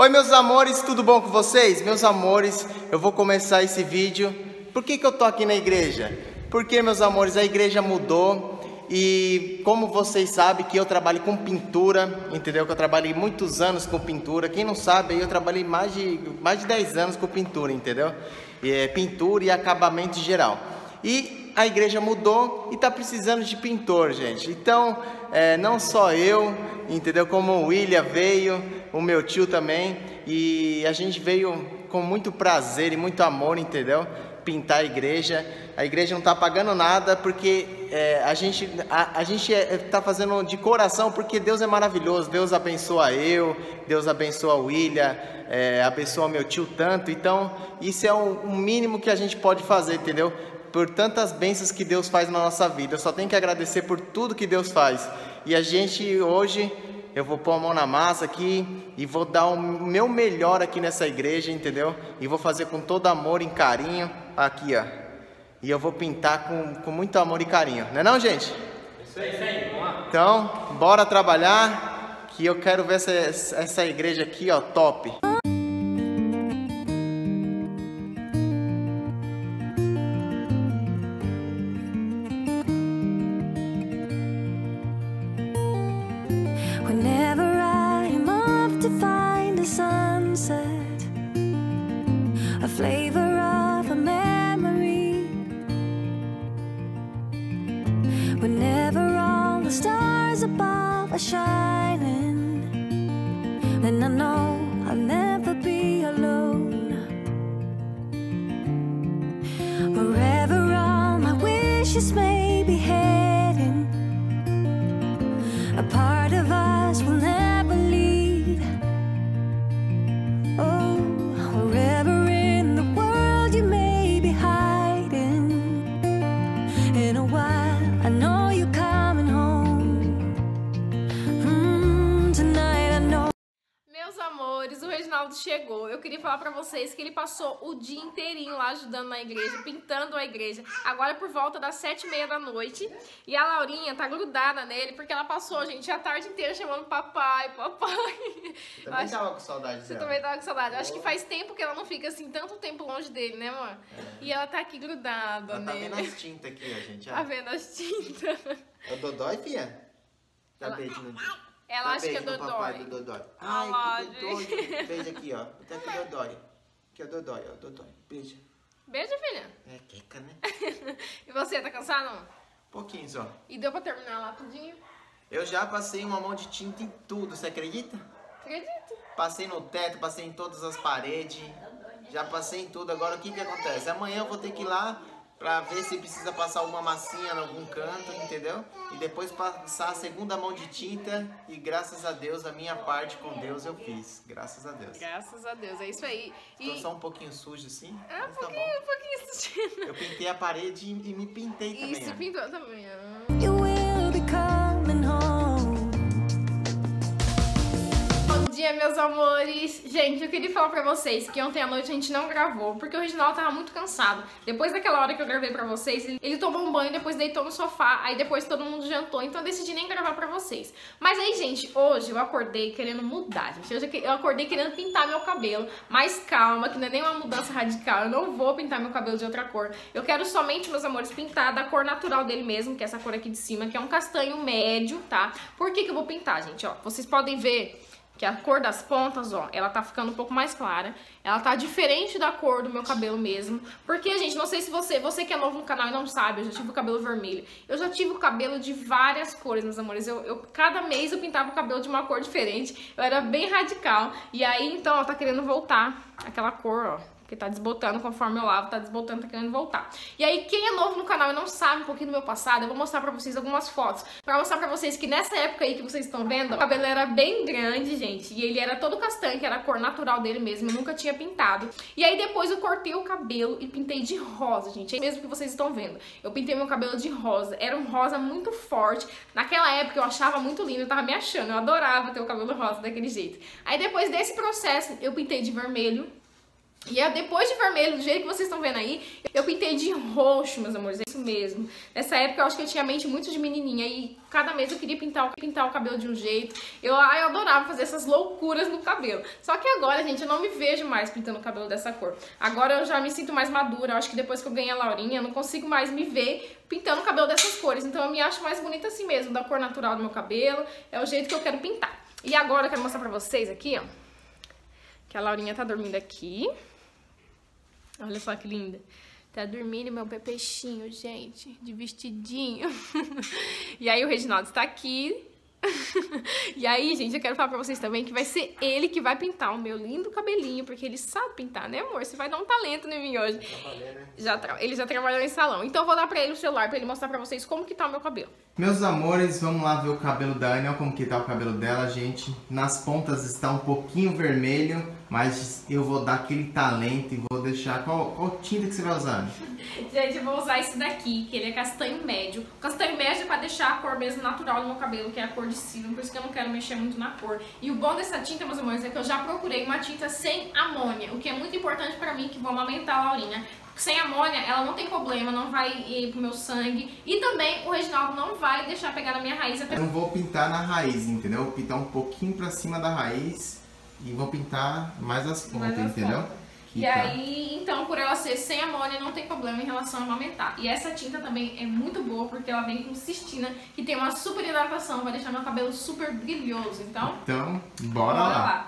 Oi meus amores, tudo bom com vocês? Meus amores, eu vou começar esse vídeo. Por que, que eu tô aqui na igreja? Porque meus amores, a igreja mudou e como vocês sabem que eu trabalho com pintura, entendeu? Que eu trabalhei muitos anos com pintura. Quem não sabe, eu trabalhei mais de, mais de 10 anos com pintura, entendeu? E, é, pintura e acabamento geral. E a igreja mudou e está precisando de pintor, gente. Então, é, não só eu, entendeu? Como o William veio, o meu tio também, e a gente veio com muito prazer e muito amor, entendeu? Pintar a igreja. A igreja não está pagando nada porque é, a gente a, a gente está é, tá fazendo de coração porque Deus é maravilhoso. Deus abençoa eu, Deus abençoa o William, é, abençoa meu tio tanto. Então isso é o, o mínimo que a gente pode fazer, entendeu? Por tantas bênçãos que Deus faz na nossa vida. Eu só tenho que agradecer por tudo que Deus faz. E a gente hoje eu vou pôr a mão na massa aqui e vou dar o meu melhor aqui nessa igreja, entendeu? E vou fazer com todo amor e carinho aqui, ó. E eu vou pintar com, com muito amor e carinho, não é não, gente? Isso aí, isso aí, vamos lá. Então, bora trabalhar, que eu quero ver essa, essa igreja aqui, ó, top. just made falar pra vocês que ele passou o dia inteirinho lá ajudando na igreja, pintando a igreja. Agora é por volta das sete e meia da noite. E a Laurinha tá grudada nele, porque ela passou, gente, a tarde inteira chamando papai, papai. Eu também Acho- tava com saudade Você dela. também tava com saudade. Acho que faz tempo que ela não fica assim tanto tempo longe dele, né, amor? E ela tá aqui grudada Ela tá nele. vendo as tintas aqui, ó, gente. ó. Tá vendo as tintas. É o Dodói, filha? Dá Ela- beijo no... Ela Dá acha que é no papai Dodói. do Dodói. Ai, lá, que Dodói. Beijo aqui, ó. Até aqui o Dodói. Aqui é Dodói, ó. Dodói. Beijo. Beijo, filha. É, queca, né? E você, tá cansado? não? Pouquinho só. E deu pra terminar lá tudinho? Eu já passei uma mão de tinta em tudo, você acredita? Acredito. Passei no teto, passei em todas as paredes. Já passei em tudo. Agora o que que acontece? Amanhã eu vou ter que ir lá pra ver se precisa passar alguma massinha em algum canto, entendeu? E depois passar a segunda mão de tinta. E graças a Deus, a minha parte com Deus eu fiz. Graças a Deus. Graças a Deus, é isso aí. Tô E... só um pouquinho sujo assim, Ah, um tá bom. um pouquinho assistindo. Eu pintei a parede e e me pintei também. Isso, ó. pintou também. ah. Dia, meus amores! Gente, eu queria falar pra vocês que ontem à noite a gente não gravou, porque o Reginaldo tava muito cansado. Depois daquela hora que eu gravei pra vocês, ele- tomou um banho, depois deitou no sofá, aí depois todo mundo jantou, então eu decidi nem gravar pra vocês. Mas aí, gente, hoje eu acordei querendo mudar, gente. Hoje eu acordei querendo pintar meu cabelo, mas calma, que não é nenhuma mudança radical, eu não vou pintar meu cabelo de outra cor. Eu quero somente, meus amores, pintar da cor natural dele mesmo, que é essa cor aqui de cima, que é um castanho médio, tá? Por que que eu vou pintar, gente? Ó, vocês podem ver que a cor das pontas, ó, ela tá ficando um pouco mais clara. Ela tá diferente da cor do meu cabelo mesmo. Porque, gente, não sei se você, você que é novo no canal e não sabe, eu já tive o cabelo vermelho. Eu já tive o cabelo de várias cores, meus amores. Eu, eu cada mês eu pintava o cabelo de uma cor diferente. Eu era bem radical. E aí, então, ela tá querendo voltar aquela cor, ó. Porque tá desbotando conforme eu lavo, tá desbotando, tá querendo voltar. E aí, quem é novo no canal e não sabe um pouquinho do meu passado, eu vou mostrar pra vocês algumas fotos. Pra mostrar pra vocês que nessa época aí que vocês estão vendo, o cabelo era bem grande, gente. E ele era todo castanho, que era a cor natural dele mesmo. Eu nunca tinha pintado. E aí, depois eu cortei o cabelo e pintei de rosa, gente. É mesmo que vocês estão vendo. Eu pintei meu cabelo de rosa. Era um rosa muito forte. Naquela época eu achava muito lindo, eu tava me achando. Eu adorava ter o cabelo rosa daquele jeito. Aí, depois desse processo, eu pintei de vermelho E é depois de vermelho, do jeito que vocês estão vendo aí, eu pintei de roxo, meus amores, é isso mesmo. Nessa época eu acho que eu tinha mente muito de menininha e cada mês eu queria pintar, pintar o cabelo de um jeito. Eu, ah, eu adorava fazer essas loucuras no cabelo. Só que agora, gente, eu não me vejo mais pintando o cabelo dessa cor. Agora eu já me sinto mais madura, eu acho que depois que eu ganhei a Laurinha, eu não consigo mais me ver pintando o cabelo dessas cores. Então eu me acho mais bonita assim mesmo, da cor natural do meu cabelo, é o jeito que eu quero pintar. E agora eu quero mostrar pra vocês aqui, ó, que a Laurinha tá dormindo aqui. Olha só que linda. Tá dormindo meu pepechinho, gente, de vestidinho. e aí o Reginaldo está aqui. e aí, gente, eu quero falar pra vocês também que vai ser ele que vai pintar o meu lindo cabelinho, porque ele sabe pintar, né, amor? Você vai dar um talento em mim hoje. Já tra... Ele já trabalhou em salão. Então eu vou dar pra ele o celular pra ele mostrar pra vocês como que tá o meu cabelo. Meus amores, vamos lá ver o cabelo da Anne, olha como que tá o cabelo dela, gente. Nas pontas está um pouquinho vermelho, mas eu vou dar aquele talento e vou deixar... Qual, qual tinta que você vai usar? Gente, eu vou usar esse daqui, que ele é castanho médio. Castanho médio é pra deixar a cor mesmo natural do meu cabelo, que é a cor de cílio, por isso que eu não quero mexer muito na cor. E o bom dessa tinta, meus amores, é que eu já procurei uma tinta sem amônia, o que é muito importante pra mim, que vou amamentar a Laurinha. Sem amônia, ela não tem problema, não vai ir pro meu sangue. E também o Reginaldo não vai deixar pegar na minha raiz. Eu não vou pintar na raiz, entendeu? Vou pintar um pouquinho pra cima da raiz e vou pintar mais as pontas, Mais as entendeu? pontas. Que E tá. aí, então, por ela ser sem amônia, não tem problema em relação a amamentar. E essa tinta também é muito boa, porque ela vem com cistina, que tem uma super hidratação, vai deixar meu cabelo super brilhoso. Então, Então, bora, bora lá. lá.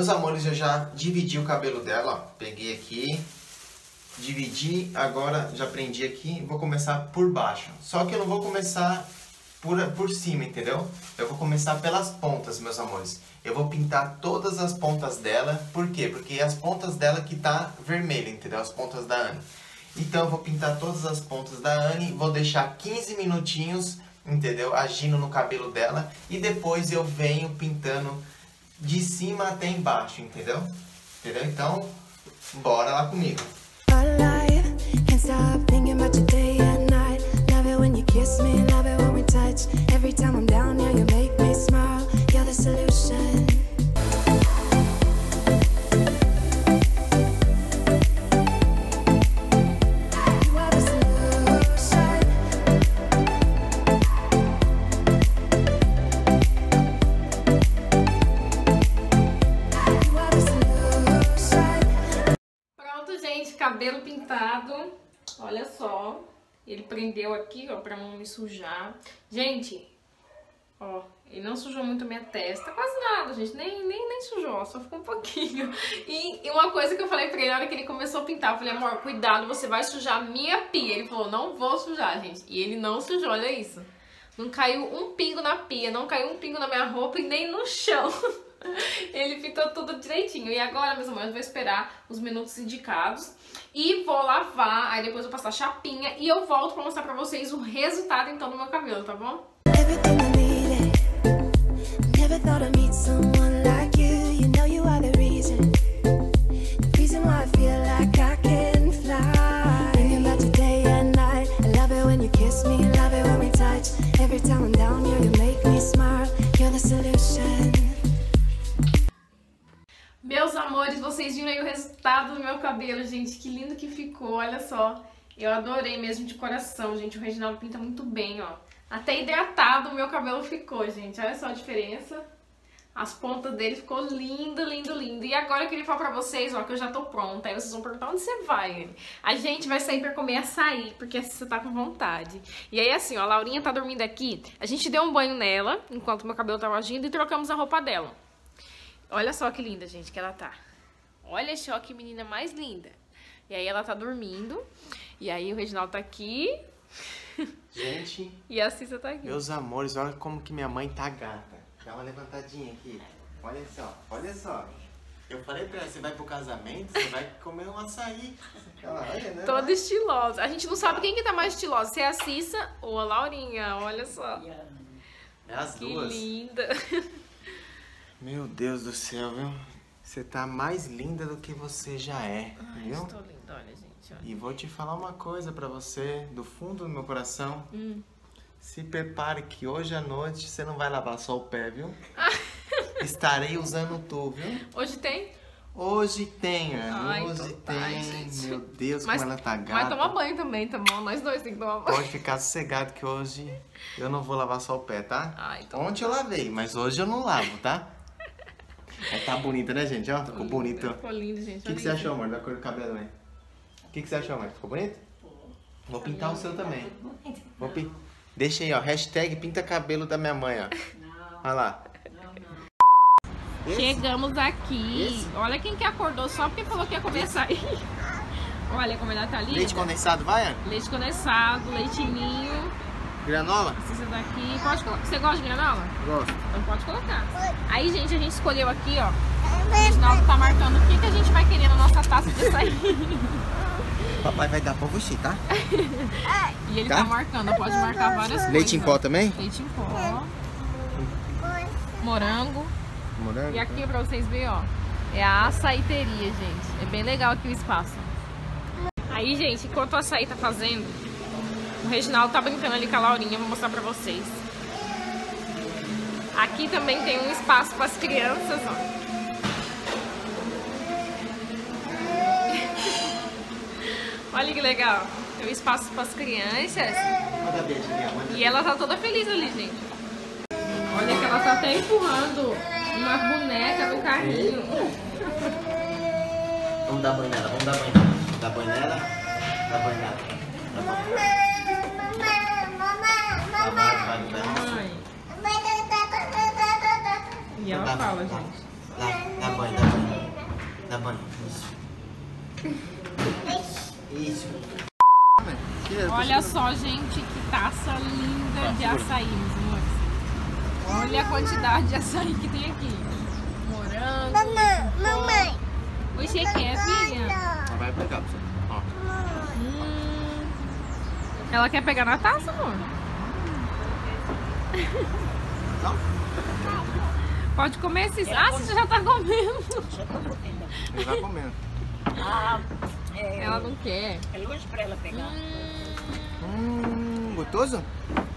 Meus amores, eu já dividi o cabelo dela, ó. Peguei aqui, dividi, agora já prendi aqui, vou começar por baixo. Só que eu não vou começar por, por cima, entendeu? Eu vou começar pelas pontas, meus amores. Eu vou pintar todas as pontas dela, por quê? Porque é as pontas dela que tá vermelha, entendeu? As pontas da Anne. Então eu vou pintar todas as pontas da Anne, vou deixar 15 minutinhos, entendeu? Agindo no cabelo dela e depois eu venho pintando de cima até embaixo, entendeu? Entendeu? Então, bora lá comigo. Every time I'm down here, you make me smile. You're the solution. Cabelo pintado. Olha só. Ele prendeu aqui, ó, pra não me sujar. Gente, ó, ele não sujou muito minha testa. Quase nada, gente. Nem, nem, nem sujou, só ficou um pouquinho. E, e uma coisa que eu falei pra ele na hora que ele começou a pintar, eu falei, amor, cuidado, você vai sujar minha pia. Ele falou, não vou sujar, gente. E ele não sujou, olha isso. Não caiu um pingo na pia, não caiu um pingo na minha roupa e nem no chão. Ele pintou tudo direitinho. E agora, meus amores, eu vou esperar os minutos indicados e vou lavar. Aí depois eu vou passar chapinha e eu volto pra mostrar pra vocês o resultado então do meu cabelo, tá bom? Everything cabelo, gente. Que lindo que ficou, olha só. Eu adorei mesmo de coração, gente. O Reginaldo pinta muito bem, ó. Até hidratado o meu cabelo ficou, gente. Olha só a diferença. As pontas dele ficou lindo, lindo, lindo. E agora eu queria falar pra vocês, ó, que eu já tô pronta. Aí vocês vão perguntar onde você vai? A gente vai sair pra comer açaí, porque você tá com vontade. E aí, assim, ó, a Laurinha tá dormindo aqui. A gente deu um banho nela, enquanto meu cabelo tava agindo, e trocamos a roupa dela. Olha só que linda, gente, que ela tá. Olha só que menina mais linda. E aí ela tá dormindo. E aí o Reginaldo tá aqui. Gente, E a Cissa tá aqui. meus amores, olha como que minha mãe tá gata. Dá uma levantadinha aqui. Olha só, olha só. Eu falei pra ela, você vai pro casamento, você vai comer um açaí. Ela, olha, né? Toda estilosa. A gente não sabe quem que tá mais estilosa, se é a Cissa ou a Laurinha. Olha só. É as Que duas. linda. Meu Deus do céu, viu? Você tá mais linda do que você já é, viu? Estou linda, olha, gente. Olha. E vou te falar uma coisa pra você, do fundo do meu coração. Hum. Se prepare que hoje à noite você não vai lavar só o pé, viu? Estarei usando tu, viu? Hoje tem? Hoje tem, Ana. Ai, Hoje então tá, tem. gente. Meu Deus, Mas, como ela tá mas gata. toma banho também, tá bom? Nós dois tem que tomar banho. Pode ficar sossegado que hoje eu não vou lavar só o pé, tá? Ai, então Ontem eu lavei, mas hoje eu não lavo, tá? Mas tá bonita, né, gente? Ó, ficou bonito. O Ficou lindo, gente. que, que você achou, amor, da cor do cabelo, né? O que, que você achou, amor? Ficou bonito? Vou pintar o seu também. Vou pin... Deixa aí, ó. Hashtag pinta cabelo da minha mãe, ó. Olha lá. Esse? Chegamos aqui. Esse? Olha quem que acordou só porque falou que ia começar aí. Olha como ela tá linda. Leite condensado, vai? Leite condensado, leite ninho. Granola? Essa daqui. Pode colocar. Você gosta de granola? Gosto. Então pode colocar. Aí, gente, a gente escolheu aqui, ó. O Reginaldo tá marcando o que, que a gente vai querer na nossa taça de açaí. Papai vai dar pra você, tá? E ele Tá? tá marcando, pode marcar várias coisas. Leite em pó também? Leite em pó. Morango. Morango? E aqui pra vocês verem, ó. É a açaiteria, gente. É bem legal aqui o espaço. Aí, gente, enquanto o açaí tá fazendo, o Reginaldo tá brincando ali com a Laurinha. Vou mostrar pra vocês. Aqui também tem um espaço para as crianças, ó. Olha que legal. Tem um espaço para as crianças. E ela tá toda feliz ali, gente. Olha que ela tá até empurrando uma boneca no carrinho. Vamos dar banho nela, vamos dar banho nela. Dá banho nela, dá banho nela. Dá banho nela. Vai, vai, vai, vai. Ai. E ela Dá- fala, gente. Dá, dá banho, dá banho. Dá banho. Isso. Isso. Olha só, gente, que taça linda de açaí, meus amores. Olha a quantidade de açaí que tem aqui. Morango. Mamãe. Você quer, filha? Vai pegar pra você. Ó. Hum. Ela quer pegar na taça, amor? Não? Pode comer, Cis. Ah, você já tá comendo. Ele vai comendo. Ah, é, Ela não quer. é longe pra ela pegar. Hum, Hum, gostoso?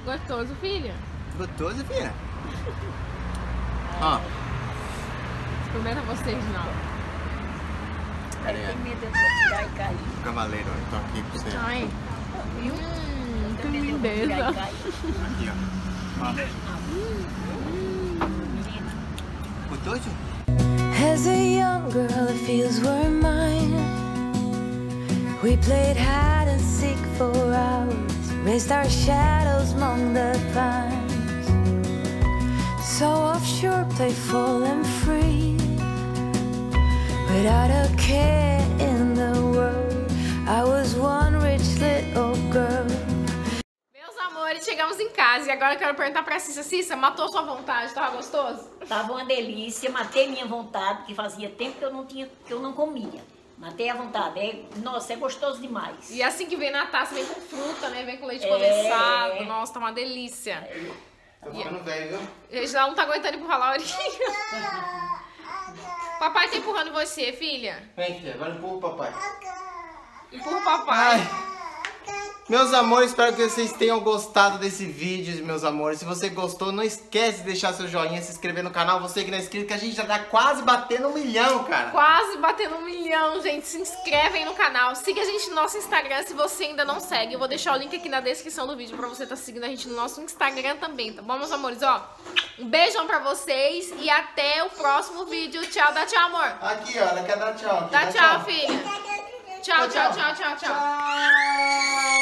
gostoso, filha. Gostoso, filha. Ó. Experimenta você, Reginaldo. Pera Tem aí, cair. cavaleiro, eu tô aqui pra você. Ai. Hum, que medo de eu tirar lindeza. Aqui, ó. As a young girl, the fields were mine. We played hide and seek for hours, raised our shadows among the pines. So offshore, playful and free, without a care casa e agora eu quero perguntar pra Cissa. Cissa, matou sua vontade? Tava gostoso? Tava uma delícia, matei minha vontade, que fazia tempo que eu não tinha, que eu não comia. Matei a vontade. É, nossa, é gostoso demais. E assim que vem na taça, vem com fruta, né? Vem com leite É. condensado. Nossa, tá uma delícia. Tô ficando velho, viu? Ele já não tá aguentando empurrar a Laurinha. papai tá empurrando você, filha. Vem, filha, agora empurra o papai. Empurra o papai. Ai. Meus amores, espero que vocês tenham gostado desse vídeo, meus amores. Se você gostou, não esquece de deixar seu joinha, se inscrever no canal. Você que não é inscrito, que a gente já tá quase batendo um milhão, cara. Quase batendo um milhão, gente. Se inscreve aí no canal. Siga a gente no nosso Instagram se você ainda não segue. Eu vou deixar o link aqui na descrição do vídeo pra você estar seguindo a gente no nosso Instagram também, tá bom, meus amores? Ó, um beijão pra vocês e até o próximo vídeo. Tchau, dá tchau, amor. Aqui, ó, ela quer dar tchau. Aqui, Dá tchau, filha. Tchau, tchau, tchau, tchau, tchau. Daydreamer,